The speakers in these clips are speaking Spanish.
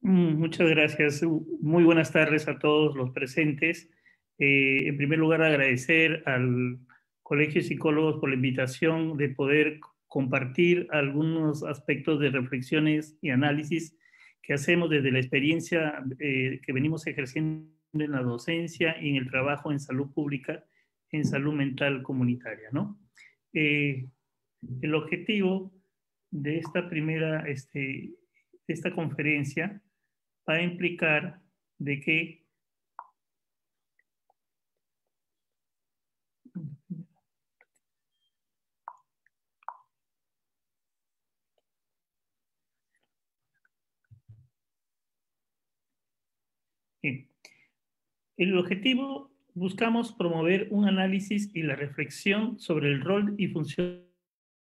Mm, muchas gracias. Muy buenas tardes a todos los presentes. Eh, en primer lugar, agradecer al Colegio de Psicólogos por la invitación de poder compartir algunos aspectos de reflexiones y análisis que hacemos desde la experiencia eh, que venimos ejerciendo en la docencia y en el trabajo en salud pública, en salud mental comunitaria. ¿no? Eh, el objetivo de esta primera, este, esta conferencia va a implicar de que El objetivo, buscamos promover un análisis y la reflexión sobre el rol y funciones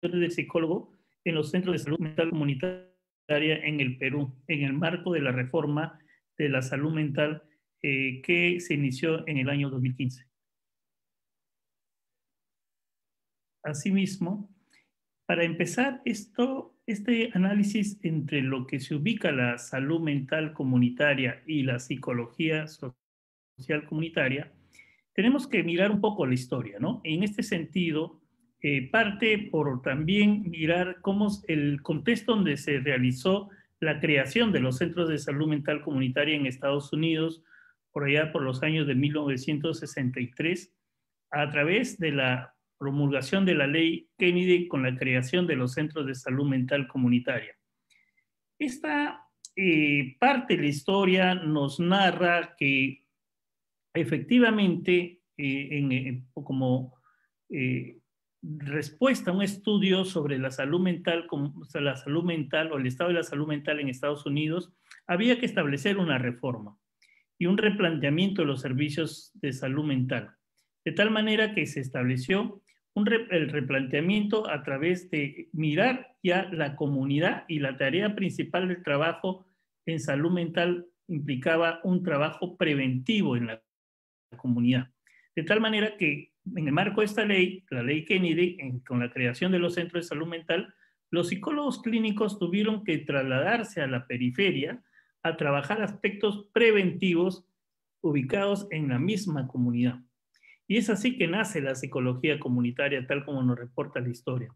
del psicólogo en los centros de salud mental comunitaria en el Perú, en el marco de la reforma de la salud mental eh, que se inició en el año 2015. Asimismo, para empezar esto, este análisis entre lo que se ubica la salud mental comunitaria y la psicología social comunitaria, tenemos que mirar un poco la historia, ¿no? En este sentido, eh, parte por también mirar cómo el contexto donde se realizó la creación de los centros de salud mental comunitaria en Estados Unidos, por allá por los años de 1963, a través de la promulgación de la ley Kennedy con la creación de los centros de salud mental comunitaria. Esta eh, parte de la historia nos narra que efectivamente, eh, en, como respuesta a un estudio sobre la salud mental, la salud mental o el estado de la salud mental en Estados Unidos, había que establecer una reforma y un replanteamiento de los servicios de salud mental, de tal manera que se estableció el replanteamiento a través de mirar ya la comunidad y la tarea principal del trabajo en salud mental implicaba un trabajo preventivo en la comunidad. De tal manera que en el marco de esta ley, la ley Kennedy, con la creación de los centros de salud mental, los psicólogos clínicos tuvieron que trasladarse a la periferia a trabajar aspectos preventivos ubicados en la misma comunidad. Y es así que nace la psicología comunitaria, tal como nos reporta la historia.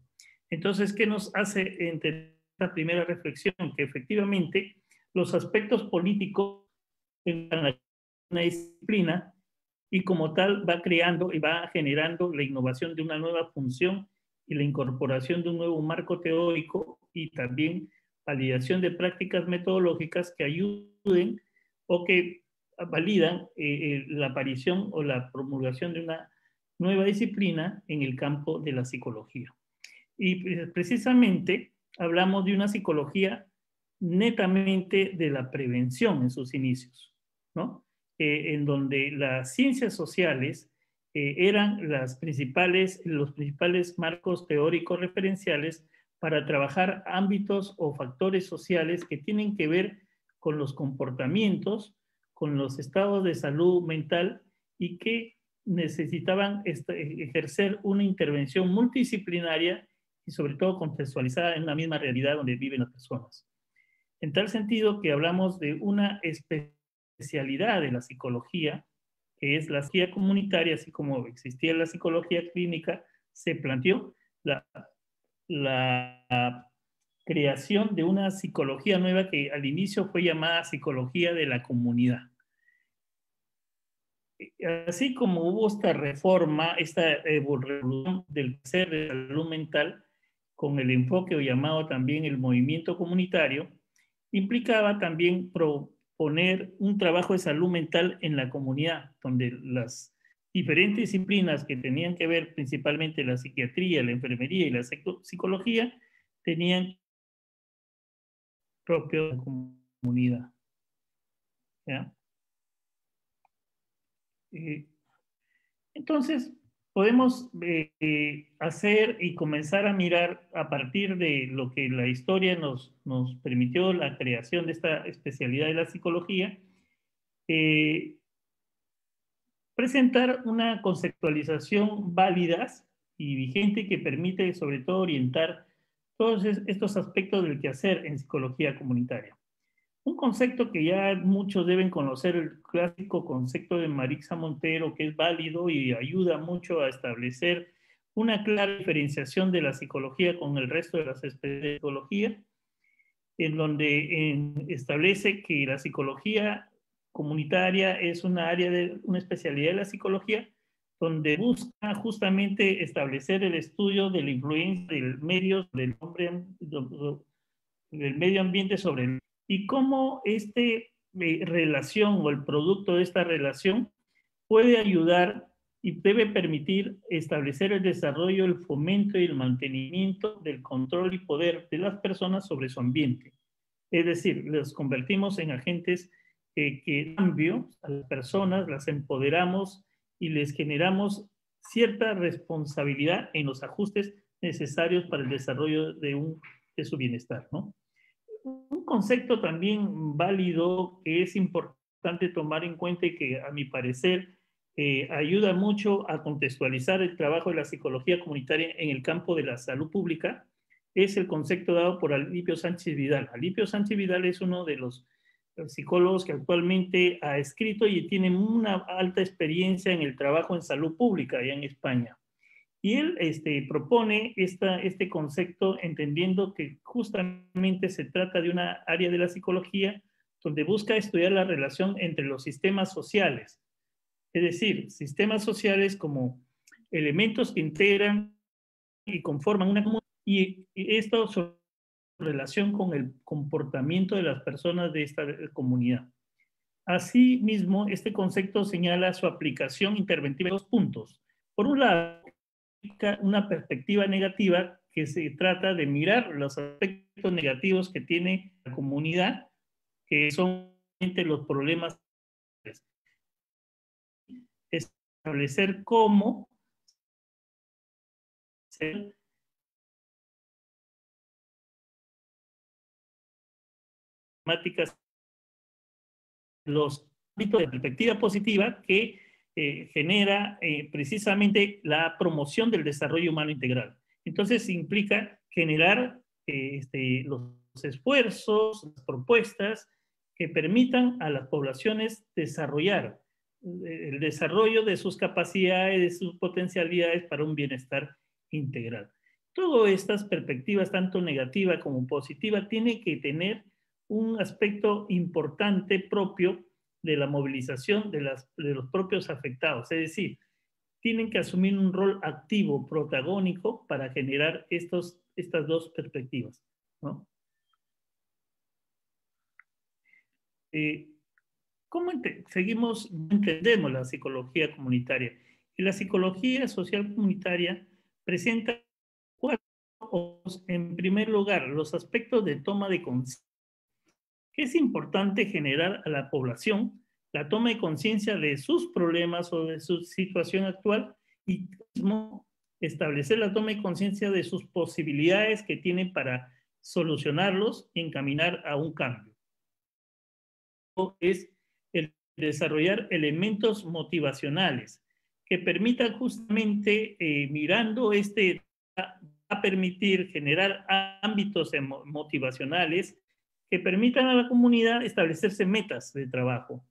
Entonces, ¿qué nos hace entender esta primera reflexión? Que efectivamente los aspectos políticos en una disciplina y como tal va creando y va generando la innovación de una nueva función y la incorporación de un nuevo marco teórico y también validación de prácticas metodológicas que ayuden o que validan eh, eh, la aparición o la promulgación de una nueva disciplina en el campo de la psicología. Y precisamente hablamos de una psicología netamente de la prevención en sus inicios, ¿no? Eh, en donde las ciencias sociales eh, eran las principales, los principales marcos teóricos referenciales para trabajar ámbitos o factores sociales que tienen que ver con los comportamientos, con los estados de salud mental y que necesitaban ejercer una intervención multidisciplinaria y sobre todo contextualizada en la misma realidad donde viven las personas. En tal sentido que hablamos de una especie especialidad de la psicología, que es la psicología comunitaria, así como existía la psicología clínica, se planteó la, la creación de una psicología nueva que al inicio fue llamada psicología de la comunidad. Así como hubo esta reforma, esta evolución del ser de salud mental, con el enfoque llamado también el movimiento comunitario, implicaba también pro, poner un trabajo de salud mental en la comunidad, donde las diferentes disciplinas que tenían que ver principalmente la psiquiatría, la enfermería y la psicología, tenían propio comunidad. Eh, entonces, podemos eh, hacer y comenzar a mirar a partir de lo que la historia nos, permitió, la creación de esta especialidad de la psicología, eh, presentar una conceptualización válida y vigente que permite sobre todo orientar todos estos aspectos del quehacer en psicología comunitaria. Un concepto que ya muchos deben conocer, el clásico concepto de Marixa Montero, que es válido y ayuda mucho a establecer una clara diferenciación de la psicología con el resto de las especies de psicología, en donde establece que la psicología comunitaria es una área de una especialidad de la psicología donde busca justamente establecer el estudio de la influencia del medio del hombre del medio ambiente sobre el y cómo esta eh, relación o el producto de esta relación puede ayudar y debe permitir establecer el desarrollo, el fomento y el mantenimiento del control y poder de las personas sobre su ambiente. Es decir, los convertimos en agentes que, que cambio a las personas, las empoderamos y les generamos cierta responsabilidad en los ajustes necesarios para el desarrollo de, de su bienestar. ¿no? Un concepto también válido que es importante tomar en cuenta y que a mi parecer eh, ayuda mucho a contextualizar el trabajo de la psicología comunitaria en el campo de la salud pública es el concepto dado por Alipio Sánchez Vidal. Alipio Sánchez Vidal es uno de los psicólogos que actualmente ha escrito y tiene una alta experiencia en el trabajo en salud pública allá en España. Y él este, propone esta, este concepto entendiendo que justamente se trata de una área de la psicología donde busca estudiar la relación entre los sistemas sociales. Es decir, sistemas sociales como elementos que integran y conforman una comunidad. Y, y esto relación con el comportamiento de las personas de esta comunidad. Asimismo, este concepto señala su aplicación interventiva en dos puntos. Por un lado, una perspectiva negativa que se trata de mirar los aspectos negativos que tiene la comunidad, que son los problemas. Establecer cómo los ámbitos de perspectiva positiva que eh, genera eh, precisamente la promoción del desarrollo humano integral. Entonces implica generar eh, este, los esfuerzos, las propuestas que permitan a las poblaciones desarrollar el desarrollo de sus capacidades, de sus potencialidades para un bienestar integral. Todas estas perspectivas, tanto negativa como positiva, tienen que tener un aspecto importante propio de la movilización de, las, de los propios afectados. Es decir, tienen que asumir un rol activo, protagónico, para generar estos, estas dos perspectivas. Eh, ¿Cómo seguimos, entendemos la psicología comunitaria? Y la psicología social comunitaria presenta cuatro, en primer lugar, los aspectos de toma de conciencia es importante generar a la población la toma de conciencia de sus problemas o de su situación actual y establecer la toma de conciencia de sus posibilidades que tienen para solucionarlos y encaminar a un cambio. Es el desarrollar elementos motivacionales que permitan justamente, eh, mirando este, a permitir generar ámbitos motivacionales que permitan a la comunidad establecerse metas de trabajo,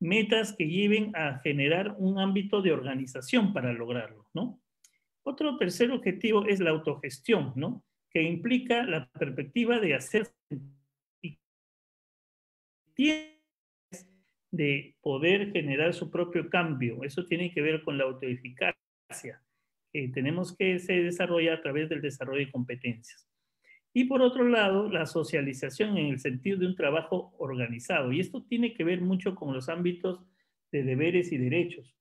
metas que lleven a generar un ámbito de organización para lograrlo, ¿no? Otro tercer objetivo es la autogestión, ¿no? Que implica la perspectiva de hacer de poder generar su propio cambio. Eso tiene que ver con la autoeficacia que tenemos que se desarrolla a través del desarrollo de competencias. Y por otro lado, la socialización en el sentido de un trabajo organizado. Y esto tiene que ver mucho con los ámbitos de deberes y derechos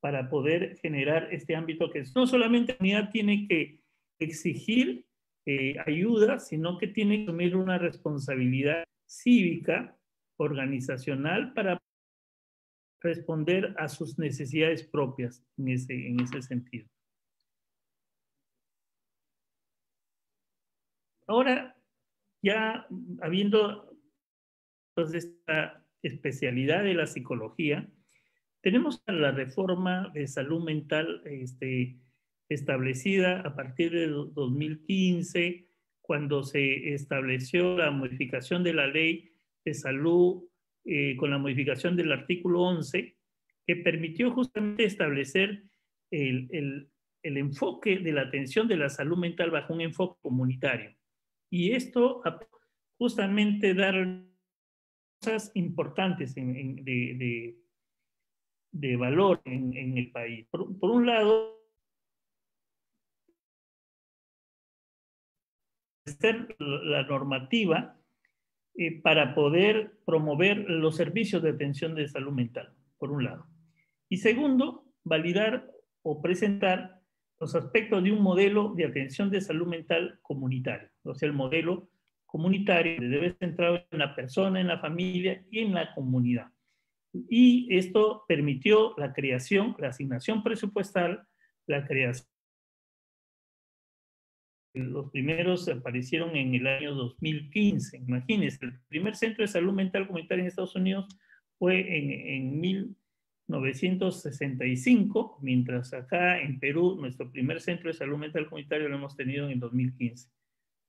para poder generar este ámbito que no solamente la comunidad tiene que exigir eh, ayuda, sino que tiene que asumir una responsabilidad cívica, organizacional, para responder a sus necesidades propias en ese, en ese sentido. Ahora, ya habiendo pues, esta especialidad de la psicología, tenemos la reforma de salud mental este, establecida a partir de 2015, cuando se estableció la modificación de la ley de Salud eh, con la modificación del artículo 11, que permitió justamente establecer el, enfoque de la atención de la salud mental bajo un enfoque comunitario. Y esto justamente dar cosas importantes de, de, valor en, el país. Por, por un lado, la normativa eh, para poder promover los servicios de atención de salud mental, por un lado. Y segundo, validar o presentar los aspectos de un modelo de atención de salud mental comunitario, o sea, el modelo comunitario debe centrar en la persona, en la familia y en la comunidad. Y esto permitió la creación, la asignación presupuestal, la creación los primeros aparecieron en el año 2015. Imagínense, el primer centro de salud mental comunitaria en Estados Unidos fue en, en 1965, mientras acá en Perú nuestro primer centro de salud mental comunitario lo hemos tenido en el 2015.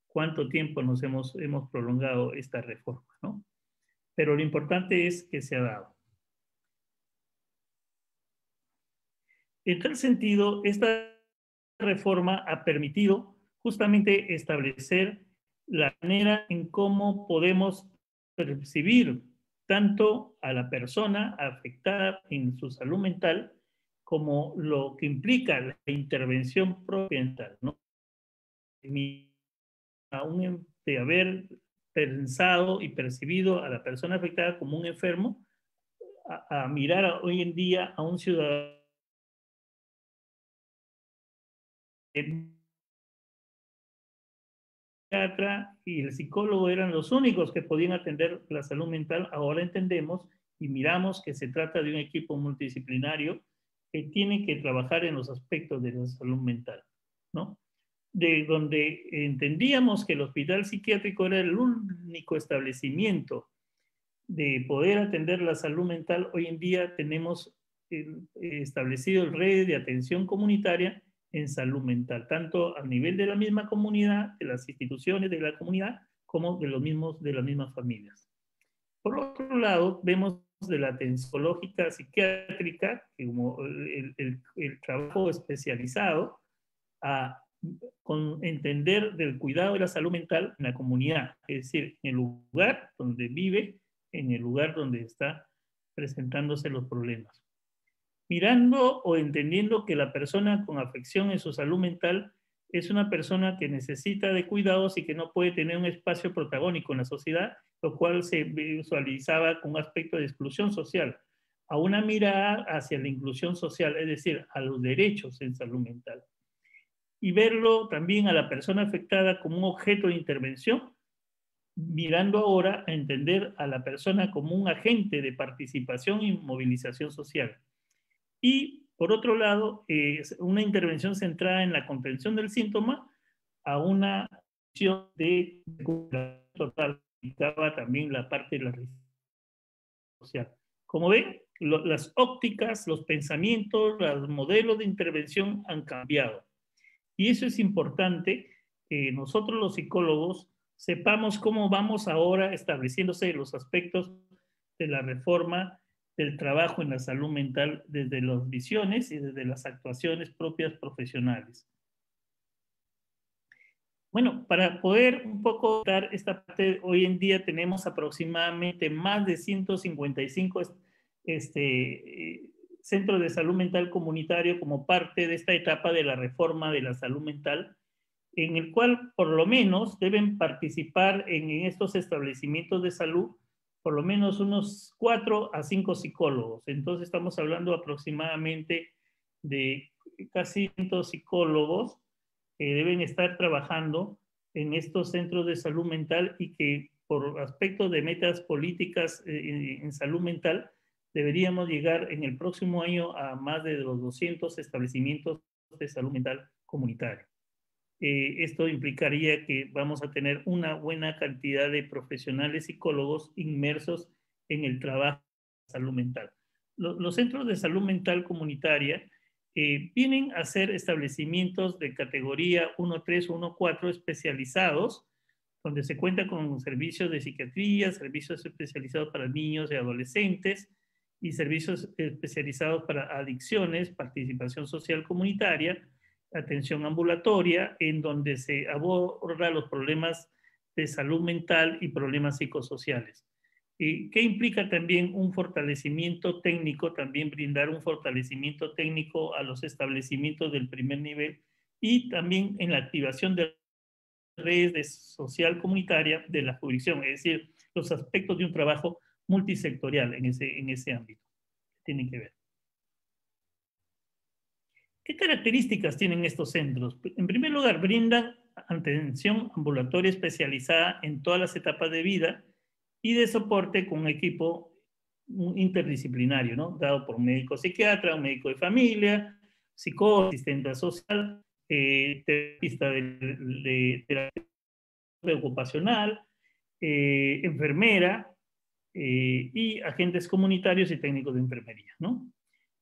¿Cuánto tiempo nos hemos, hemos prolongado esta reforma? ¿no? Pero lo importante es que se ha dado. En tal sentido, esta reforma ha permitido justamente establecer la manera en cómo podemos percibir tanto a la persona afectada en su salud mental como lo que implica la intervención propia mental, ¿no? Aún de haber pensado y percibido a la persona afectada como un enfermo, a, a mirar hoy en día a un ciudadano y el psicólogo eran los únicos que podían atender la salud mental, ahora entendemos y miramos que se trata de un equipo multidisciplinario que tiene que trabajar en los aspectos de la salud mental, ¿no? De donde entendíamos que el hospital psiquiátrico era el único establecimiento de poder atender la salud mental, hoy en día tenemos establecido el red de atención comunitaria en salud mental, tanto a nivel de la misma comunidad, de las instituciones de la comunidad, como de, los mismos, de las mismas familias. Por otro lado, vemos de la atención psicológica psiquiátrica, como el, el, el trabajo especializado a con entender del cuidado de la salud mental en la comunidad, es decir, en el lugar donde vive, en el lugar donde está presentándose los problemas mirando o entendiendo que la persona con afección en su salud mental es una persona que necesita de cuidados y que no puede tener un espacio protagónico en la sociedad, lo cual se visualizaba con un aspecto de exclusión social, a una mirada hacia la inclusión social, es decir, a los derechos en salud mental. Y verlo también a la persona afectada como un objeto de intervención, mirando ahora a entender a la persona como un agente de participación y movilización social. Y por otro lado, eh, una intervención centrada en la contención del síntoma a una acción de total, también la parte de la social. Como ven, lo, las ópticas, los pensamientos, los modelos de intervención han cambiado. Y eso es importante que nosotros los psicólogos sepamos cómo vamos ahora estableciéndose los aspectos de la reforma del trabajo en la salud mental desde las visiones y desde las actuaciones propias profesionales. Bueno, para poder un poco dar esta parte, hoy en día tenemos aproximadamente más de 155 este, centros de salud mental comunitario como parte de esta etapa de la reforma de la salud mental, en el cual por lo menos deben participar en estos establecimientos de salud por lo menos unos cuatro a cinco psicólogos. Entonces estamos hablando aproximadamente de casi 100 psicólogos que deben estar trabajando en estos centros de salud mental y que por aspecto de metas políticas eh, en salud mental deberíamos llegar en el próximo año a más de los 200 establecimientos de salud mental comunitaria. Eh, esto implicaría que vamos a tener una buena cantidad de profesionales psicólogos inmersos en el trabajo de salud mental. Los, centros de salud mental comunitaria eh, vienen a ser establecimientos de categoría 1.3 o 1.4 especializados, donde se cuenta con servicios de psiquiatría, servicios especializados para niños y adolescentes y servicios especializados para adicciones, participación social comunitaria, atención ambulatoria, en donde se aborda los problemas de salud mental y problemas psicosociales. ¿Qué implica también un fortalecimiento técnico, también brindar un fortalecimiento técnico a los establecimientos del primer nivel y también en la activación de redes de social comunitaria de la jurisdicción, es decir, los aspectos de un trabajo multisectorial en ese, en ese ámbito. Tienen que ver. ¿Qué características tienen estos centros? En primer lugar, brindan atención ambulatoria especializada en todas las etapas de vida y de soporte con un equipo interdisciplinario, ¿no? dado por un médico psiquiatra, un médico de familia, psicólogo, asistente social, eh, terapista de, de, ocupacional, eh, enfermera eh, y agentes comunitarios y técnicos de enfermería. ¿no?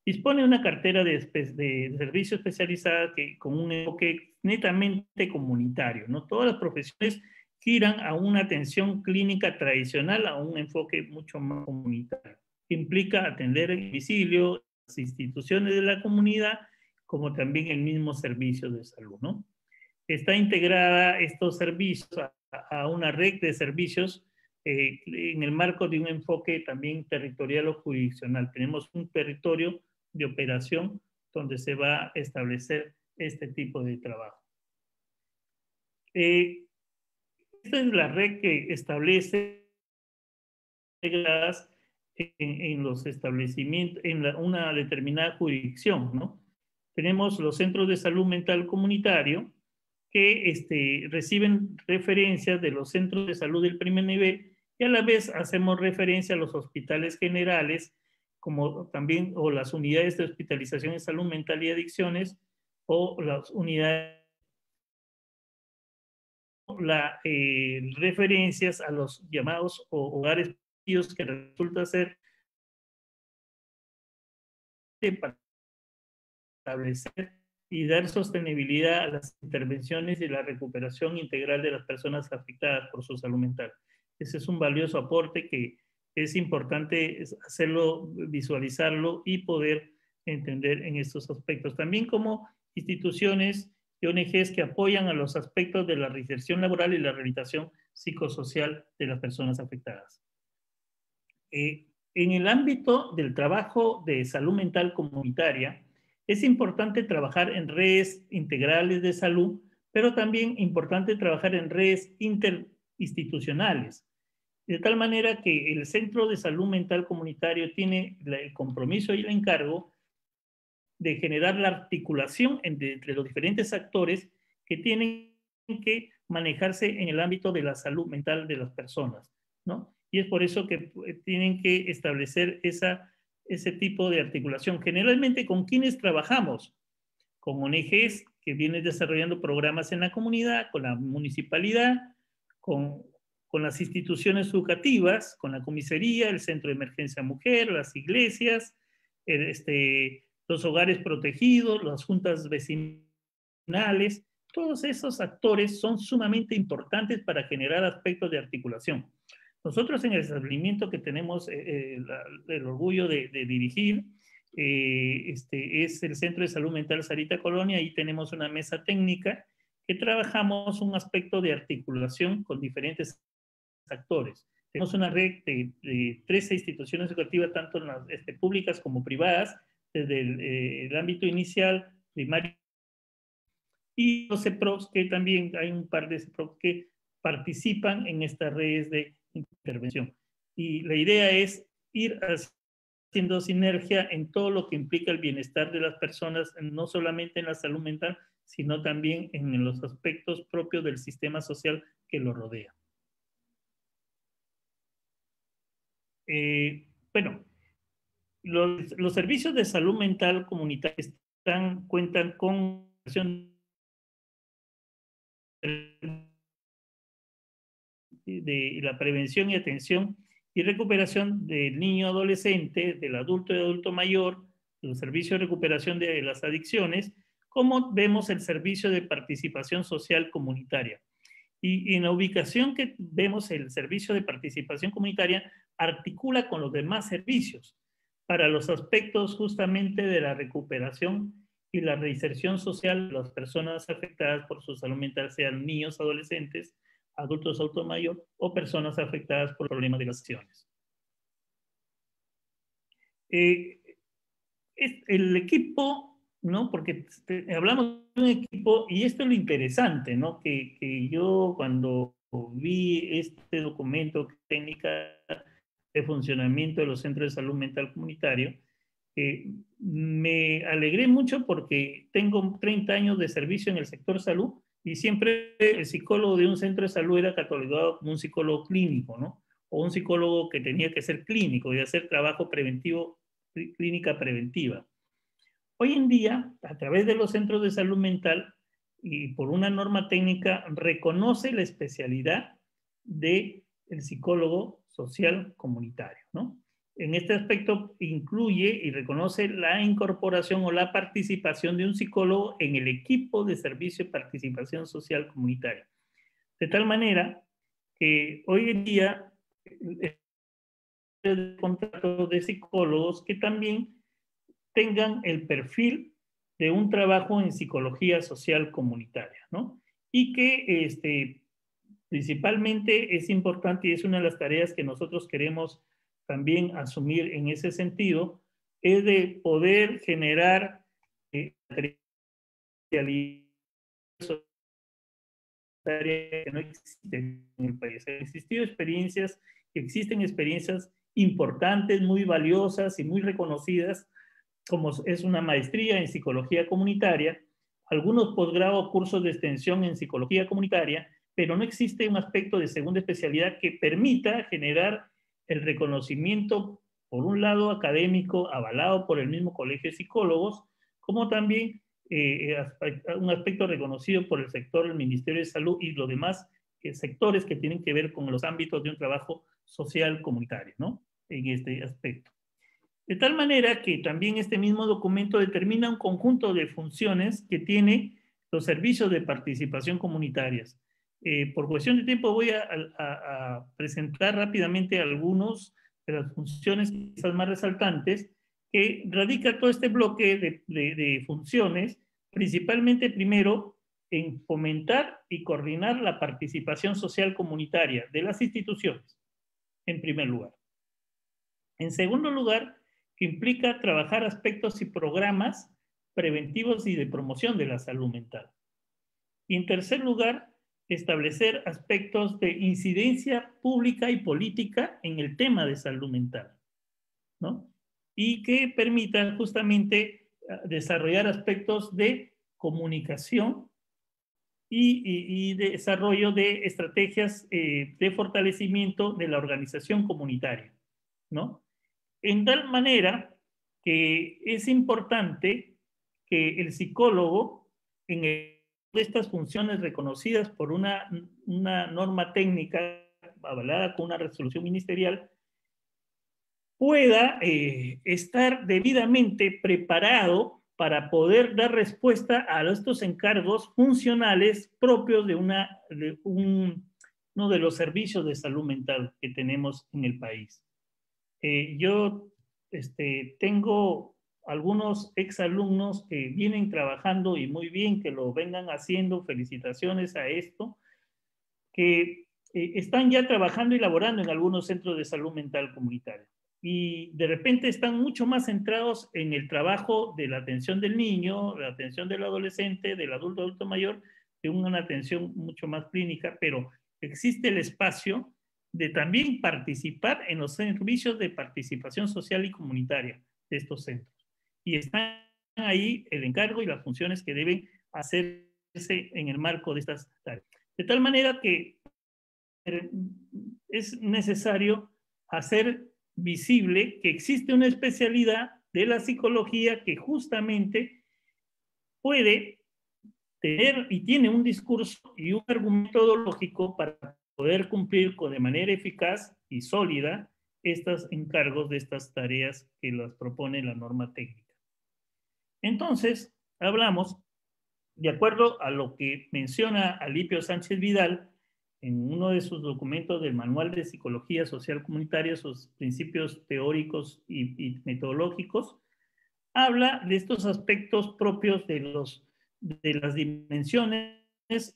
Dispone de una cartera de, de, servicio especializada que, con un enfoque netamente comunitario. ¿no? Todas las profesiones giran a una atención clínica tradicional, a un enfoque mucho más comunitario. Implica atender el domicilio, las instituciones de la comunidad como también el mismo servicio de salud, ¿no? Está integrada estos servicios a, una red de servicios eh, en el marco de un enfoque también territorial o jurisdiccional. Tenemos un territorio de operación donde se va a establecer este tipo de trabajo. Eh, esta es la red que establece en, en los establecimientos, en una determinada jurisdicción, ¿no? tenemos los centros de salud mental comunitario que este, reciben referencias de los centros de salud del primer nivel y a la vez hacemos referencia a los hospitales generales, como también, o las unidades de hospitalización en salud mental y adicciones, o las unidades, la, eh, referencias a los llamados hogares que resulta ser para establecer y dar sostenibilidad a las intervenciones y la recuperación integral de las personas afectadas por su salud mental. Ese es un valioso aporte que es importante hacerlo, visualizarlo y poder entender en estos aspectos. También como instituciones y ONGs que apoyan a los aspectos de la reinserción laboral y la rehabilitación psicosocial de las personas afectadas. Eh, en el ámbito del trabajo de salud mental comunitaria, es importante trabajar en redes integrales de salud, pero también importante trabajar en redes interinstitucionales, de tal manera que el Centro de Salud Mental Comunitario tiene el compromiso y el encargo de generar la articulación entre, los diferentes actores que tienen que manejarse en el ámbito de la salud mental de las personas, ¿no? Y es por eso que eh, tienen que establecer esa ese tipo de articulación. Generalmente, ¿con quienes trabajamos? Con ONGs que vienen desarrollando programas en la comunidad, con la municipalidad, con, con las instituciones educativas, con la comisaría, el Centro de Emergencia Mujer, las iglesias, este, los hogares protegidos, las juntas vecinales. Todos esos actores son sumamente importantes para generar aspectos de articulación. Nosotros en el establecimiento que tenemos eh, eh, el orgullo de, dirigir, eh, este, es el Centro de Salud Mental Sarita Colonia, ahí tenemos una mesa técnica que trabajamos un aspecto de articulación con diferentes actores. Tenemos una red de, 13 instituciones educativas, tanto las, este, públicas como privadas, desde el, ámbito inicial, primario, y los CEPROS, que también hay un par de CEPROS que participan en estas redes de intervención. Y la idea es ir haciendo sinergia en todo lo que implica el bienestar de las personas, no solamente en la salud mental, sino también en los aspectos propios del sistema social que lo rodea. Eh, bueno, los, servicios de salud mental comunitaria están, cuentan con la prevención y atención y recuperación del niño adolescente, del adulto y adulto mayor, el servicio de recuperación de las adicciones, como vemos el servicio de participación social comunitaria. Y, en la ubicación que vemos el servicio de participación comunitaria articula con los demás servicios para los aspectos justamente de la recuperación y la reinserción social de las personas afectadas por su salud mental, sean niños, adolescentes, adultos mayor o personas afectadas por problemas de las acciones. Eh, el equipo, ¿no? Porque hablamos de un equipo y esto es lo interesante, ¿no? Que, que yo cuando vi este documento técnica de funcionamiento de los centros de salud mental comunitario, eh, me alegré mucho porque tengo 30 años de servicio en el sector salud y siempre el psicólogo de un centro de salud era catalogado como un psicólogo clínico, ¿no? O un psicólogo que tenía que ser clínico y hacer trabajo preventivo, clínica preventiva. Hoy en día, a través de los centros de salud mental y por una norma técnica, reconoce la especialidad del el psicólogo social comunitario, ¿no? en este aspecto incluye y reconoce la incorporación o la participación de un psicólogo en el equipo de servicio de participación social comunitaria. De tal manera que hoy en día el contrato de psicólogos que también tengan el perfil de un trabajo en psicología social comunitaria, ¿no? Y que este, principalmente es importante y es una de las tareas que nosotros queremos también asumir en ese sentido es de poder generar eh, que no existen en el país. Han existido experiencias, existen experiencias importantes, muy valiosas y muy reconocidas, como es una maestría en psicología comunitaria, algunos posgrados, cursos de extensión en psicología comunitaria, pero no existe un aspecto de segunda especialidad que permita generar el reconocimiento, por un lado, académico, avalado por el mismo Colegio de Psicólogos, como también eh, un aspecto reconocido por el sector del Ministerio de Salud y los demás eh, sectores que tienen que ver con los ámbitos de un trabajo social comunitario, ¿no? En este aspecto. De tal manera que también este mismo documento determina un conjunto de funciones que tiene los servicios de participación comunitarias. Eh, por cuestión de tiempo voy a, presentar rápidamente algunos de las funciones quizás más resaltantes que radica todo este bloque de, funciones, principalmente primero en fomentar y coordinar la participación social comunitaria de las instituciones, en primer lugar. En segundo lugar, que implica trabajar aspectos y programas preventivos y de promoción de la salud mental. Y en tercer lugar, establecer aspectos de incidencia pública y política en el tema de salud mental, ¿no? Y que permitan justamente ah, desarrollar aspectos de comunicación y, desarrollo de estrategias eh, de fortalecimiento de la organización comunitaria, ¿no? En tal manera que es importante que el psicólogo en estas funciones reconocidas por una, norma técnica avalada con una resolución ministerial, pueda eh, estar debidamente preparado para poder dar respuesta a estos encargos funcionales propios de, uno de los servicios de salud mental que tenemos en el país. Eh, yo este, tengo algunos exalumnos que vienen trabajando y muy bien que lo vengan haciendo, felicitaciones a esto, que eh, están ya trabajando y laborando en algunos centros de salud mental comunitaria. Y de repente están mucho más centrados en el trabajo de la atención del niño, la atención del adolescente, del adulto, adulto mayor, de una atención mucho más clínica, pero existe el espacio de también participar en los servicios de participación social y comunitaria de estos centros y están ahí el encargo y las funciones que deben hacerse en el marco de estas tareas. De tal manera que eh, es necesario hacer visible que existe una especialidad de la psicología que justamente puede tener y tiene un discurso y un argumento lógico para poder cumplir con, de manera eficaz y sólida estos encargos de estas tareas que las propone la norma técnica. Entonces, hablamos, de acuerdo a lo que menciona Alipio Sánchez Vidal, en uno de sus documentos del Manual de Psicología Social Comunitaria, sus principios teóricos y, metodológicos, habla de estos aspectos propios de, los, de las dimensiones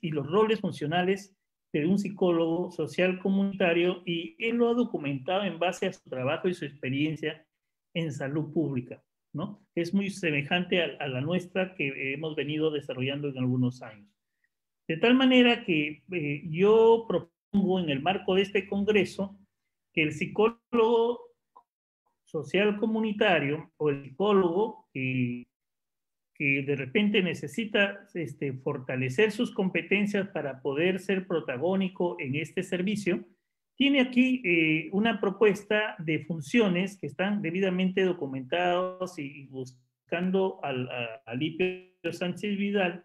y los roles funcionales de un psicólogo social comunitario y él lo ha documentado en base a su trabajo y su experiencia en salud pública, ¿no? Es muy semejante a, la nuestra que hemos venido desarrollando en algunos años. De tal manera que eh, yo propongo en el marco de este congreso que el psicólogo social comunitario o el psicólogo que que de repente necesita este, fortalecer sus competencias para poder ser protagónico en este servicio, tiene aquí eh, una propuesta de funciones que están debidamente documentados y, buscando al, a, Sánchez Vidal.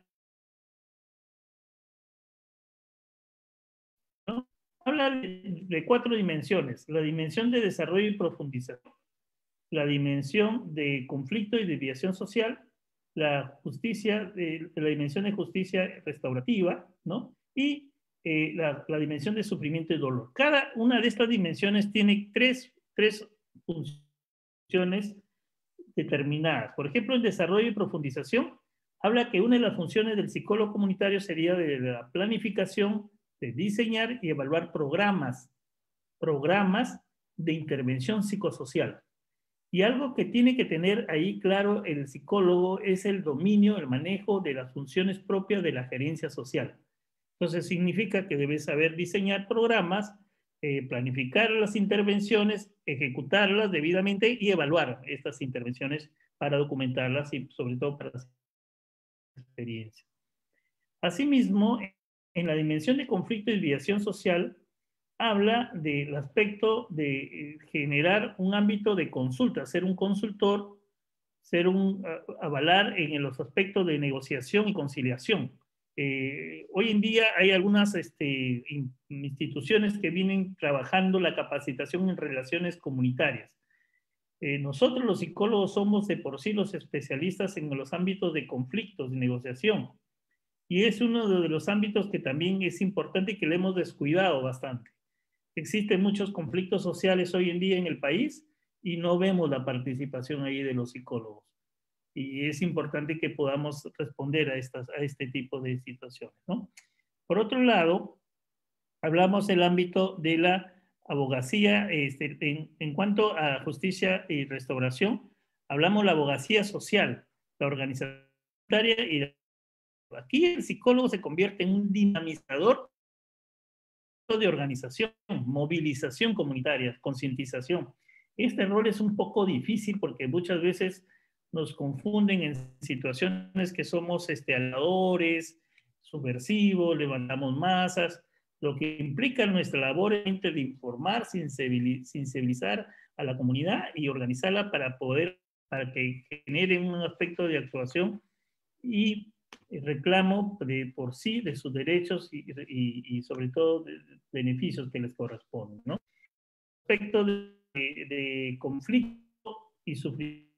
Habla de cuatro dimensiones, la dimensión de desarrollo y profundización, la dimensión de conflicto y desviación social, la justicia, eh, la dimensión de justicia restaurativa, ¿no? Y eh, la, la, dimensión de sufrimiento y dolor. Cada una de estas dimensiones tiene tres, tres funciones determinadas. Por ejemplo, en desarrollo y profundización, habla que una de las funciones del psicólogo comunitario sería de la planificación, de diseñar y evaluar programas, programas de intervención psicosocial. Y algo que tiene que tener ahí claro el psicólogo es el dominio, el manejo de las funciones propias de la gerencia social. Entonces significa que debe saber diseñar programas, eh, planificar las intervenciones, ejecutarlas debidamente y evaluar estas intervenciones para documentarlas y sobre todo para las experiencias. Asimismo, en la dimensión de conflicto y desviación social, habla del aspecto de eh, generar un ámbito de consulta, ser un consultor, ser un avalar en los aspectos de negociación y conciliación. Eh, hoy en día hay algunas este, instituciones que vienen trabajando la capacitación en relaciones comunitarias. Eh, nosotros los psicólogos somos de por sí los especialistas en los ámbitos de conflictos, de negociación. Y es uno de los ámbitos que también es importante y que le hemos descuidado bastante. Existen muchos conflictos sociales hoy en día en el país y no vemos la participación ahí de los psicólogos. Y es importante que podamos responder a, estas, a este tipo de situaciones. ¿no? Por otro lado, hablamos del ámbito de la abogacía este, en, en, cuanto a justicia y restauración. Hablamos de la abogacía social, la organización y aquí el psicólogo se convierte en un dinamizador de organización, movilización comunitaria, concientización. Este rol es un poco difícil porque muchas veces nos confunden en situaciones que somos este, aladores, subversivos, levantamos masas, lo que implica nuestra labor es de informar, sensibilizar a la comunidad y organizarla para poder, para que genere un aspecto de actuación y reclamo de por sí de sus derechos y, sobre todo de beneficios que les corresponden. ¿no? Respecto de, conflicto y sufrimiento,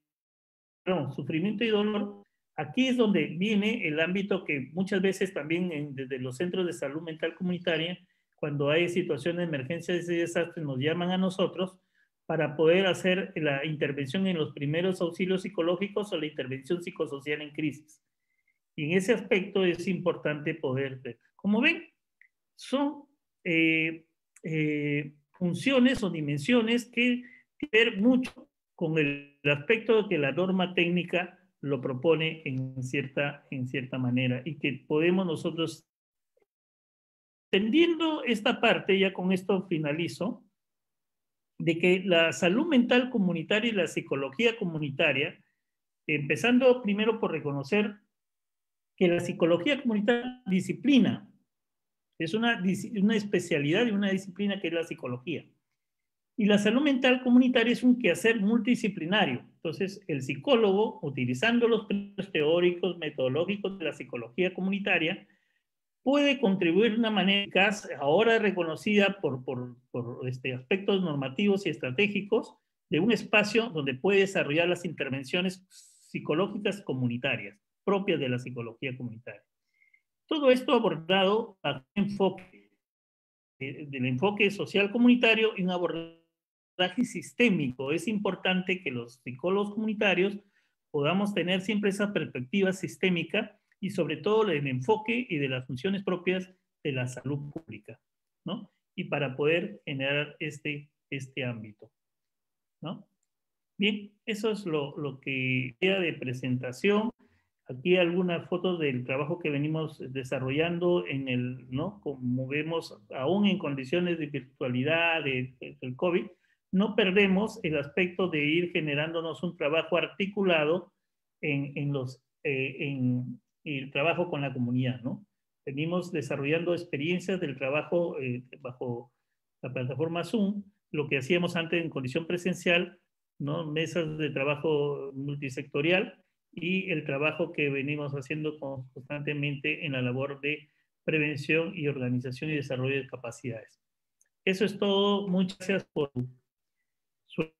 sufrimiento y dolor, aquí es donde viene el ámbito que muchas veces también desde los centros de salud mental comunitaria, cuando hay situaciones de emergencia y desastres, nos llaman a nosotros para poder hacer la intervención en los primeros auxilios psicológicos o la intervención psicosocial en crisis. Y en ese aspecto es importante poder ver. Como ven, son eh, eh, funciones o dimensiones que tienen ver mucho con el aspecto de que la norma técnica lo propone en cierta, en cierta manera y que podemos nosotros, entendiendo esta parte, ya con esto finalizo, de que la salud mental comunitaria y la psicología comunitaria, empezando primero por reconocer que la psicología comunitaria disciplina, es una, una especialidad y una disciplina que es la psicología. Y la salud mental comunitaria es un quehacer multidisciplinario. Entonces, el psicólogo, utilizando los principios teóricos, metodológicos de la psicología comunitaria, puede contribuir de una manera ahora reconocida por, por, por este, aspectos normativos y estratégicos, de un espacio donde puede desarrollar las intervenciones psicológicas comunitarias propias de la psicología comunitaria. Todo esto abordado a un enfoque del enfoque social comunitario y un abordaje sistémico. Es importante que los psicólogos comunitarios podamos tener siempre esa perspectiva sistémica y sobre todo el enfoque y de las funciones propias de la salud pública, ¿no? Y para poder generar este, este ámbito, ¿no? Bien, eso es lo, lo que queda de presentación. Aquí algunas fotos del trabajo que venimos desarrollando en el, ¿no? Como vemos, aún en condiciones de virtualidad, del COVID, no perdemos el aspecto de ir generándonos un trabajo articulado en, en los, eh, en el trabajo con la comunidad, ¿no? Venimos desarrollando experiencias del trabajo eh, bajo la plataforma Zoom, lo que hacíamos antes en condición presencial, ¿no? Mesas de trabajo multisectorial, y el trabajo que venimos haciendo constantemente en la labor de prevención y organización y desarrollo de capacidades. Eso es todo. Muchas gracias por su...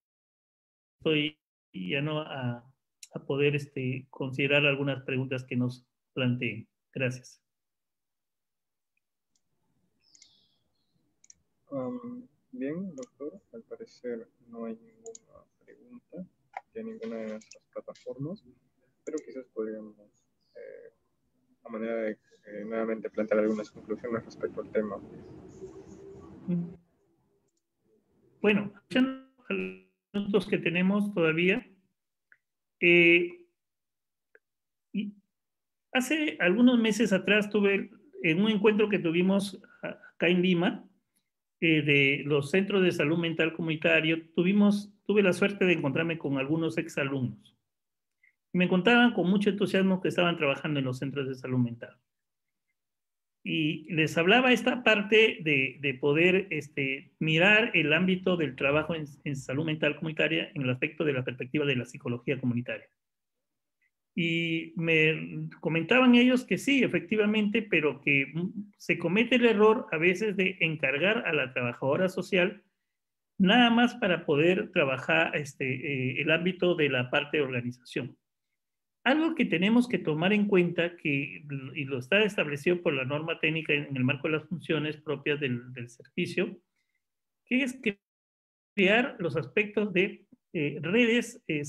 Estoy ya no a, a poder este, considerar algunas preguntas que nos planteen. Gracias. Um, bien, doctor. Al parecer no hay ninguna pregunta de ninguna de nuestras plataformas pero quizás podríamos, eh, a manera de eh, nuevamente plantear algunas conclusiones respecto al tema. Bueno, los que tenemos todavía. Eh, hace algunos meses atrás tuve en un encuentro que tuvimos acá en Lima, de los centros de salud mental comunitario, tuvimos, tuve la suerte de encontrarme con algunos exalumnos me contaban con mucho entusiasmo que estaban trabajando en los centros de salud mental. Y les hablaba esta parte de, poder este, mirar el ámbito del trabajo en, en, salud mental comunitaria en el aspecto de la perspectiva de la psicología comunitaria. Y me comentaban ellos que sí, efectivamente, pero que se comete el error a veces de encargar a la trabajadora social nada más para poder trabajar este, eh, el ámbito de la parte de organización. Algo que tenemos que tomar en cuenta, que, y lo está establecido por la norma técnica en el marco de las funciones propias del, servicio, que es crear los aspectos de eh, redes eh,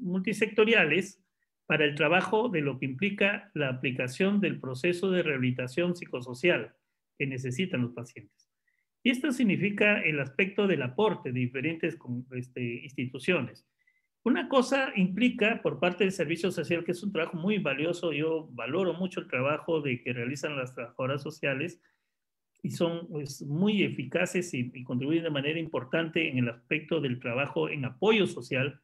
multisectoriales para el trabajo de lo que implica la aplicación del proceso de rehabilitación psicosocial que necesitan los pacientes. Y esto significa el aspecto del aporte de diferentes este, instituciones. Una cosa implica por parte del servicio social, que es un trabajo muy valioso, yo valoro mucho el trabajo de que realizan las trabajadoras sociales y son pues, muy eficaces y, contribuyen de manera importante en el aspecto del trabajo en apoyo social,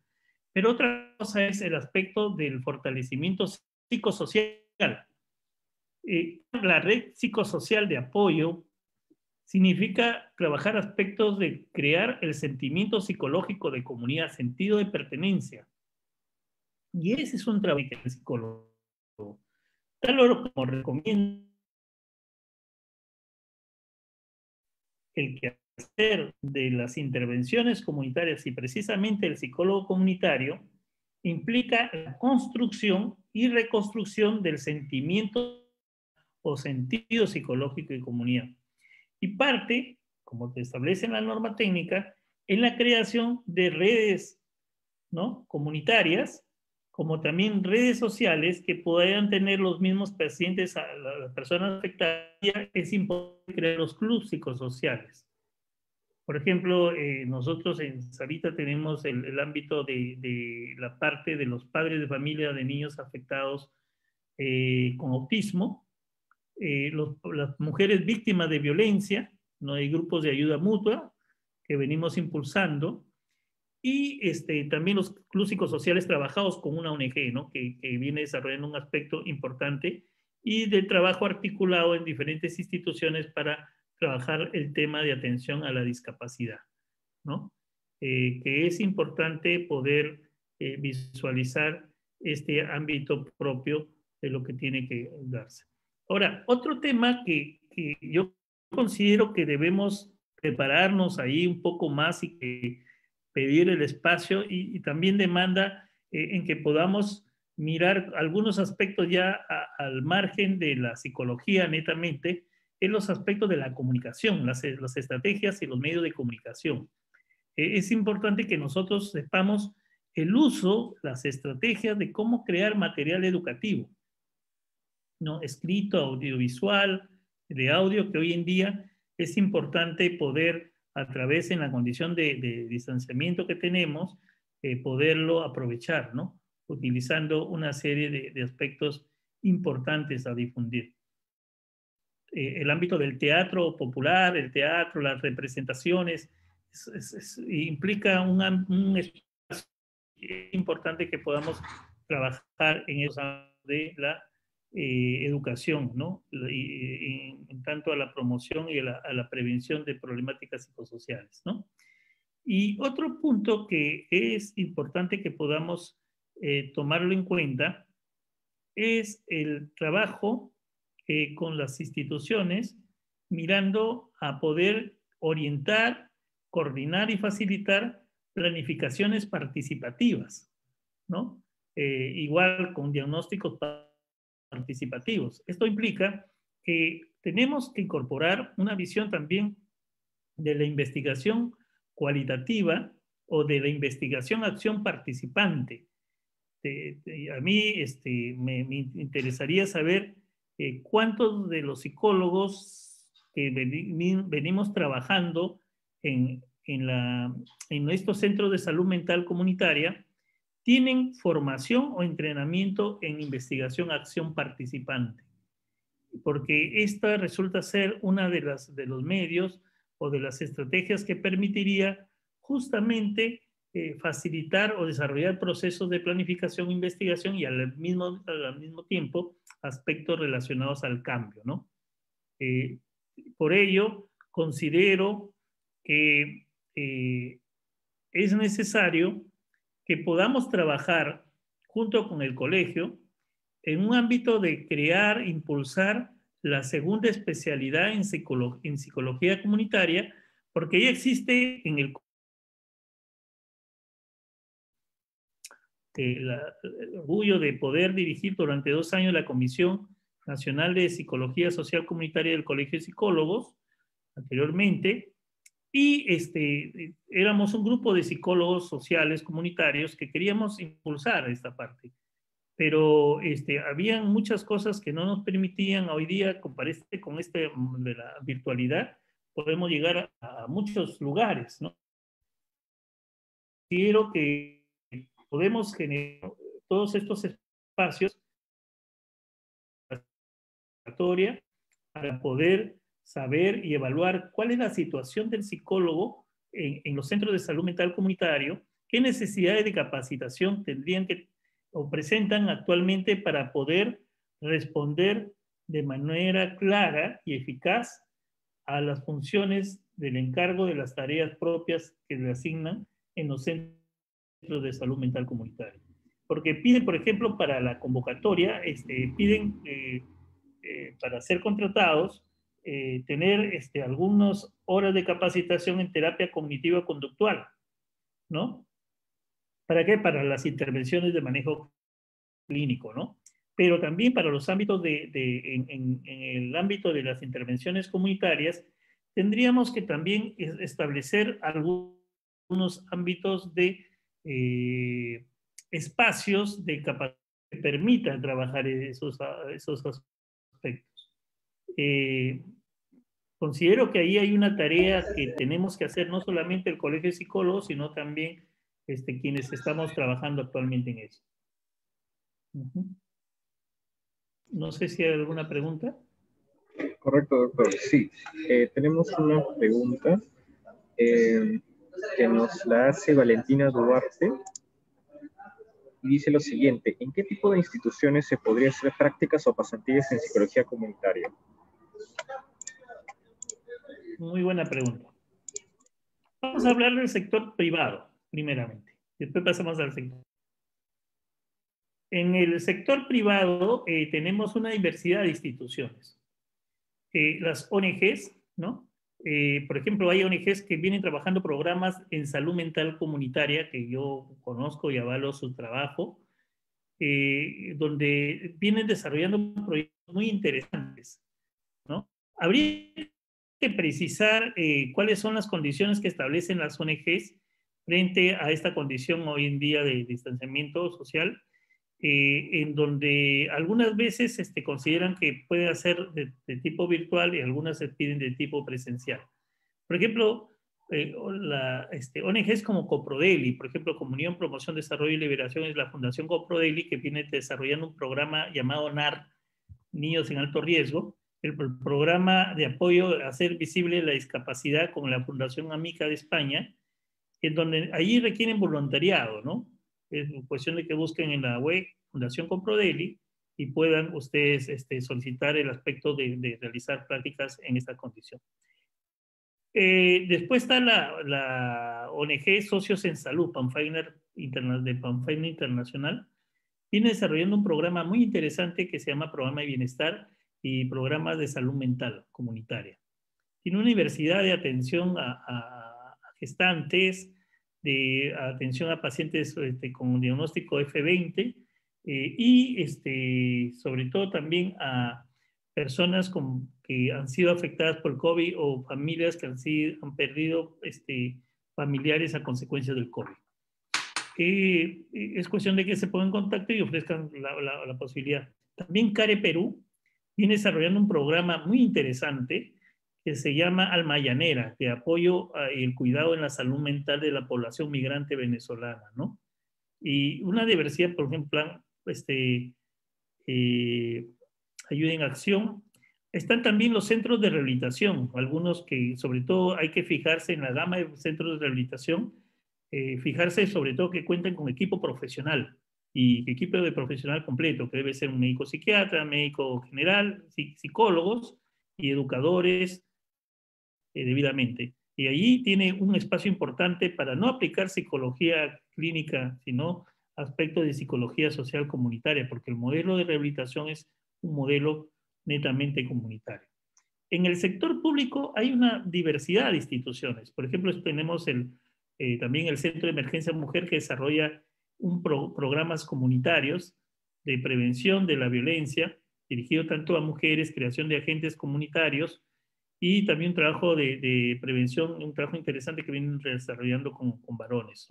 pero otra cosa es el aspecto del fortalecimiento psicosocial. Eh, la red psicosocial de apoyo significa trabajar aspectos de crear el sentimiento psicológico de comunidad, sentido de pertenencia. Y ese es un trabajo del psicólogo. Tal como recomienda el que hacer de las intervenciones comunitarias y precisamente el psicólogo comunitario implica la construcción y reconstrucción del sentimiento o sentido psicológico de comunidad y parte, como te establece en la norma técnica, en la creación de redes ¿no? comunitarias, como también redes sociales que puedan tener los mismos pacientes, a las personas afectadas, es importante crear los clubes psicosociales. Por ejemplo, eh, nosotros en Sarita tenemos el, ámbito de, la parte de los padres de familia de niños afectados eh, con autismo, eh, las mujeres víctimas de violencia, no hay grupos de ayuda mutua que venimos impulsando, y este, también los clúsicos sociales trabajados con una ONG, ¿no? que, que viene desarrollando un aspecto importante, y del trabajo articulado en diferentes instituciones para trabajar el tema de atención a la discapacidad, ¿no? Eh, que es importante poder eh, visualizar este ámbito propio de lo que tiene que darse. Ahora, otro tema que, yo considero que debemos prepararnos ahí un poco más y que pedir el espacio y, también demanda eh, en que podamos mirar algunos aspectos ya al margen de la psicología netamente, es los aspectos de la comunicación, las, las estrategias y los medios de comunicación. Eh, es importante que nosotros sepamos el uso, las estrategias de cómo crear material educativo, ¿no? escrito, audiovisual, de audio, que hoy en día es importante poder, a través en la condición de, distanciamiento que tenemos, eh, poderlo aprovechar, ¿no? utilizando una serie de, aspectos importantes a difundir. Eh, el ámbito del teatro popular, el teatro, las representaciones, implica un, un espacio importante que podamos trabajar en eso de la eh, educación, ¿no? en, tanto a la promoción y a la, prevención de problemáticas psicosociales, ¿no? Y otro punto que es importante que podamos eh, tomarlo en cuenta es el trabajo eh, con las instituciones mirando a poder orientar, coordinar y facilitar planificaciones participativas, ¿no? igual con diagnósticos participativos. Esto implica que tenemos que incorporar una visión también de la investigación cualitativa o de la investigación acción participante. a mí este, me, interesaría saber eh, cuántos de los psicólogos que venimos trabajando en, en, la, en estos centros de salud mental comunitaria tienen formación o entrenamiento en investigación acción participante, porque esta resulta ser una de, las, de los medios o de las estrategias que permitiría justamente eh, facilitar o desarrollar procesos de planificación investigación y al mismo, al mismo tiempo aspectos relacionados al cambio. ¿no? Eh, por ello, considero que eh, es necesario que podamos trabajar junto con el colegio en un ámbito de crear, impulsar la segunda especialidad en, psicología comunitaria, porque ya existe en el el orgullo de poder dirigir durante dos años la Comisión Nacional de Psicología Social Comunitaria del Colegio de Psicólogos, anteriormente, y este, éramos un grupo de psicólogos sociales comunitarios que queríamos impulsar esta parte. Pero este, habían muchas cosas que no nos permitían hoy día, comparece con este de la virtualidad, podemos llegar a, muchos lugares. Quiero que podemos generar todos estos espacios para poder saber y evaluar cuál es la situación del psicólogo en, los centros de salud mental comunitario, qué necesidades de capacitación tendrían que o presentan actualmente para poder responder de manera clara y eficaz a las funciones del encargo de las tareas propias que le asignan en los centros de salud mental comunitario. Porque piden, por ejemplo, para la convocatoria, este, piden eh, eh, para ser contratados eh, tener este, algunas horas de capacitación en terapia cognitiva conductual, ¿no? ¿Para qué? Para las intervenciones de manejo clínico, ¿no? Pero también para los ámbitos de, en, el ámbito de las intervenciones comunitarias, tendríamos que también establecer algunos ámbitos de eh, espacios que permitan trabajar esos, esos aspectos. Eh, considero que ahí hay una tarea que tenemos que hacer no solamente el Colegio de Psicólogos, sino también este, quienes estamos trabajando actualmente en eso. No sé si hay alguna pregunta. Correcto, doctor. Sí, eh, tenemos una pregunta eh, que nos la hace Valentina Duarte. Y dice lo siguiente, ¿en qué tipo de instituciones se podría hacer prácticas o pasantías en psicología comunitaria? Muy buena pregunta. Vamos a hablar del sector privado, primeramente. Después pasamos al sector. En el sector privado eh, tenemos una diversidad de instituciones. Eh, las ONGs, ¿no? Eh, por ejemplo, hay ONGs que vienen trabajando programas en salud mental comunitaria, que yo conozco y avalo su trabajo, donde vienen desarrollando proyectos muy interesantes, ¿no? Habría que precisar eh, cuáles son las condiciones que establecen las ONGs frente a esta condición hoy en día de distanciamiento social, eh, en donde algunas veces este, consideran que puede ser de, tipo virtual y algunas se piden de tipo presencial. Por ejemplo, eh, la, este, ONGs como Coprodeli, por ejemplo, Comunión, Promoción, Desarrollo y Liberación es la Fundación Coprodeli que viene desarrollando un programa llamado NAR, Niños en Alto Riesgo, el, programa de apoyo a hacer visible la discapacidad con la Fundación Amica de España, en donde allí requieren voluntariado, ¿no? Es cuestión de que busquen en la web Fundación Comprodeli y puedan ustedes este, solicitar el aspecto de, realizar prácticas en esta condición. Eh, después está la, la, ONG Socios en Salud, Panfiner de Panfiner Internacional. Viene desarrollando un programa muy interesante que se llama Programa de Bienestar y Programas de Salud Mental Comunitaria. Tiene una universidad de atención a, a gestantes, de atención a pacientes este, con diagnóstico F20 eh, y este, sobre todo también a personas con, que han sido afectadas por COVID o familias que han, sido, han perdido este, familiares a consecuencia del COVID. Eh, es cuestión de que se pongan en contacto y ofrezcan la, la, la posibilidad. También CARE Perú viene desarrollando un programa muy interesante que se llama Almayanera, de apoyo el cuidado en la salud mental de la población migrante venezolana, ¿no? Y una diversidad, por ejemplo, este, eh, ayuda en acción. Están también los centros de rehabilitación, algunos que sobre todo hay que fijarse en la gama de centros de rehabilitación, eh, fijarse sobre todo que cuenten con equipo profesional y equipo de profesional completo, que debe ser un médico psiquiatra, médico general, psicólogos y educadores, eh, debidamente. Y allí tiene un espacio importante para no aplicar psicología clínica, sino aspectos de psicología social comunitaria, porque el modelo de rehabilitación es un modelo netamente comunitario. En el sector público hay una diversidad de instituciones. Por ejemplo, tenemos el, eh, también el Centro de Emergencia Mujer que desarrolla un programas comunitarios de prevención de la violencia, dirigido tanto a mujeres, creación de agentes comunitarios, y también un trabajo de, prevención, un trabajo interesante que vienen desarrollando con, con varones.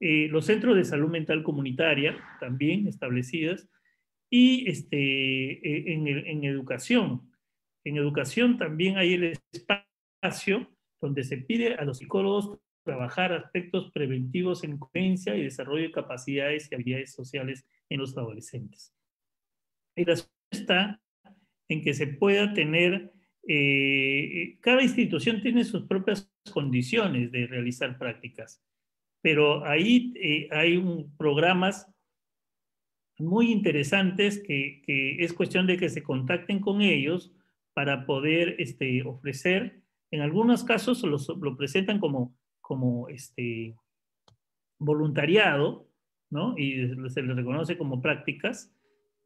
Eh, los centros de salud mental comunitaria también establecidas y este, eh, en, en, educación. En educación también hay el espacio donde se pide a los psicólogos trabajar aspectos preventivos en coherencia y desarrollo de capacidades y habilidades sociales en los adolescentes. Y la está en que se pueda tener eh, cada institución tiene sus propias condiciones de realizar prácticas, pero ahí eh, hay un, programas muy interesantes que, es cuestión de que se contacten con ellos para poder este, ofrecer, en algunos casos lo presentan como, como este, voluntariado, ¿no? Y se les reconoce como prácticas,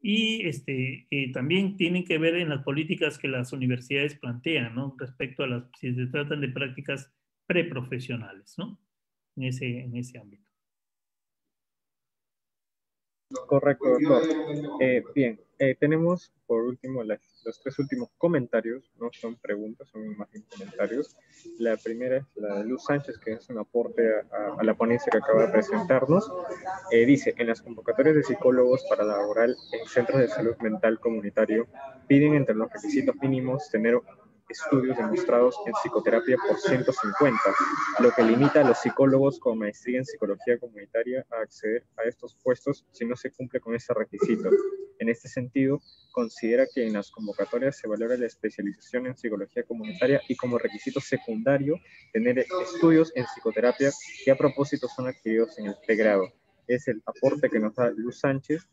y este, eh, también tienen que ver en las políticas que las universidades plantean, ¿no? Respecto a las, si se tratan de prácticas preprofesionales, ¿no? En ese, en ese ámbito. Correcto, doctor. Eh, bien, eh, tenemos por último las, los tres últimos comentarios, no son preguntas, son más bien comentarios. La primera es la de Luz Sánchez, que es un aporte a, a la ponencia que acaba de presentarnos. Eh, dice, en las convocatorias de psicólogos para laboral en centros de salud mental comunitario, piden entre los requisitos mínimos tener estudios demostrados en psicoterapia por 150, lo que limita a los psicólogos con maestría en psicología comunitaria a acceder a estos puestos si no se cumple con ese requisito. En este sentido, considera que en las convocatorias se valora la especialización en psicología comunitaria y como requisito secundario tener estudios en psicoterapia que a propósito son adquiridos en el pregrado. Es el aporte que nos da Luz Sánchez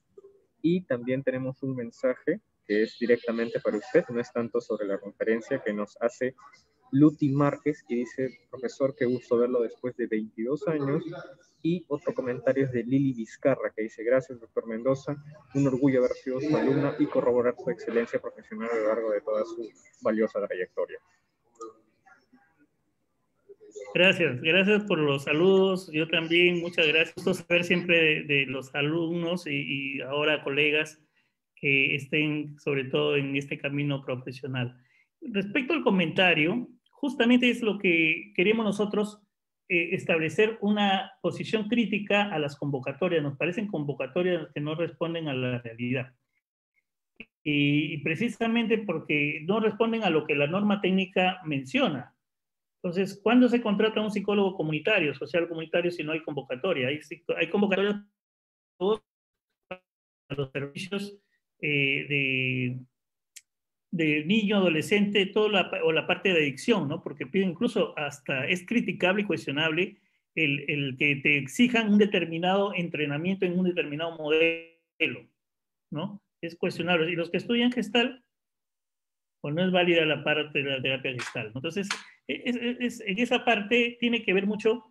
y también tenemos un mensaje que es directamente para usted, no es tanto sobre la conferencia que nos hace Luti Márquez y dice, profesor, qué gusto verlo después de 22 años. Y otro comentario es de Lili Vizcarra, que dice, gracias, doctor Mendoza, un orgullo haber sido su alumna y corroborar su excelencia profesional a lo largo de toda su valiosa trayectoria. Gracias, gracias por los saludos. Yo también, muchas gracias. Gusto saber siempre de, los alumnos y ahora colegas que estén sobre todo en este camino profesional. respecto al comentario, justamente es lo que queremos nosotros eh, establecer una posición crítica a las convocatorias. Nos parecen convocatorias que no responden a la realidad. Y, precisamente porque no responden a lo que la norma técnica menciona. Entonces, ¿cuándo se contrata un psicólogo comunitario, social comunitario, si no hay convocatoria? Hay, hay convocatorias a los servicios eh, de de niño, adolescente, toda la, o la parte de adicción, ¿no? Porque incluso hasta, es criticable y cuestionable el, el, que te exijan un determinado entrenamiento en un determinado modelo, ¿no? Es cuestionable. Y los que estudian gestal, pues no es válida la parte de la terapia gestal. Entonces, es, es, en esa parte tiene que ver mucho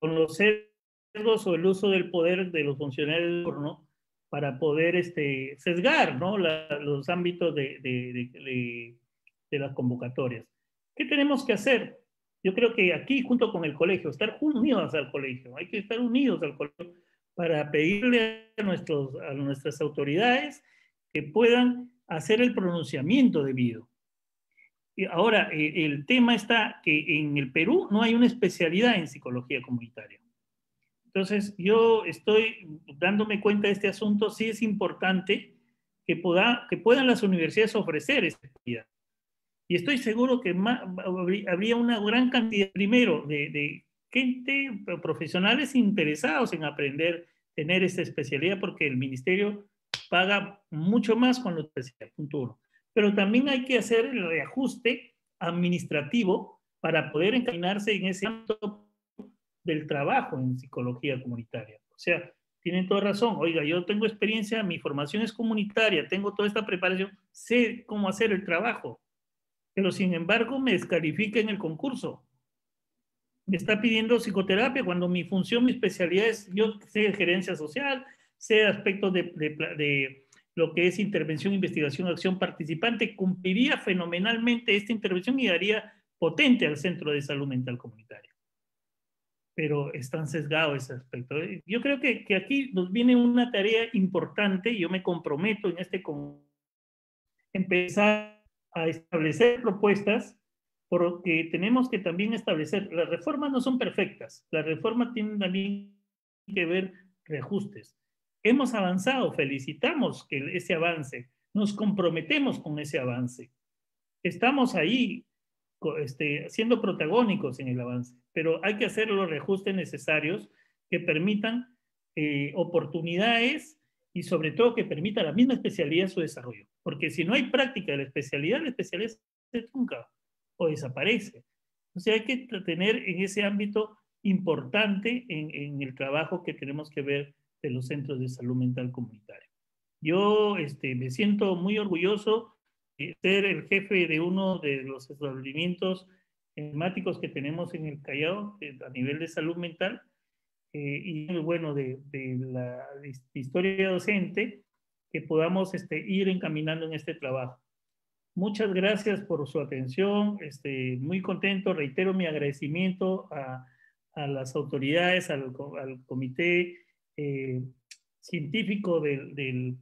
con los sesgos o el uso del poder de los funcionarios, ¿no? Para poder este, sesgar ¿no? los ámbitos de, de, de, las convocatorias. ¿Qué tenemos que hacer? Yo creo que aquí, junto con el colegio, estar unidos al colegio, hay que estar unidos al colegio para pedirle a, nuestros, a nuestras autoridades que puedan hacer el pronunciamiento debido. Y ahora, eh, el tema está que en el Perú no hay una especialidad en psicología comunitaria. Entonces, yo estoy dándome cuenta de este asunto, sí es importante que, pueda, que puedan las universidades ofrecer esta actividad. Y estoy seguro que habría una gran cantidad, primero, de, de gente, profesionales interesados en aprender, tener esta especialidad, porque el ministerio paga mucho más con la especialidad, punto uno. Pero también hay que hacer el reajuste administrativo para poder encaminarse en ese ámbito del trabajo en psicología comunitaria. O sea, tienen toda razón. Oiga, yo tengo experiencia, mi formación es comunitaria, tengo toda esta preparación, sé cómo hacer el trabajo, pero sin embargo me descalifica en el concurso. Me está pidiendo psicoterapia cuando mi función, mi especialidad es, yo sé gerencia social, sé aspectos de, de, lo que es intervención, investigación, acción participante, cumpliría fenomenalmente esta intervención y daría potente al Centro de Salud Mental Comunitaria pero están sesgados ese aspecto. Yo creo que, que, aquí nos viene una tarea importante, yo me comprometo en este con empezar a establecer propuestas, porque tenemos que también establecer, las reformas no son perfectas, las reformas tienen también que ver reajustes. Hemos avanzado, felicitamos que ese avance, nos comprometemos con ese avance. Estamos ahí este, siendo protagónicos en el avance pero hay que hacer los reajustes necesarios que permitan eh, oportunidades y sobre todo que permita la misma especialidad su desarrollo. Porque si no hay práctica de la especialidad, la especialidad se trunca o desaparece. O sea, hay que tener en ese ámbito importante en, el trabajo que tenemos que ver de los centros de salud mental comunitaria. Yo este, me siento muy orgulloso ser el jefe de uno de los establecimientos temáticos que tenemos en el Callao eh, a nivel de salud mental eh, y bueno de, de la historia docente que podamos este, ir encaminando en este trabajo. Muchas gracias por su atención, este, muy contento, reitero mi agradecimiento a, a las autoridades, al, al comité eh, científico del,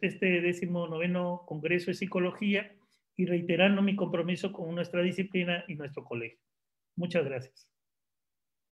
este décimo noveno Congreso de Psicología y reiterando mi compromiso con nuestra disciplina y nuestro colegio. Muchas gracias.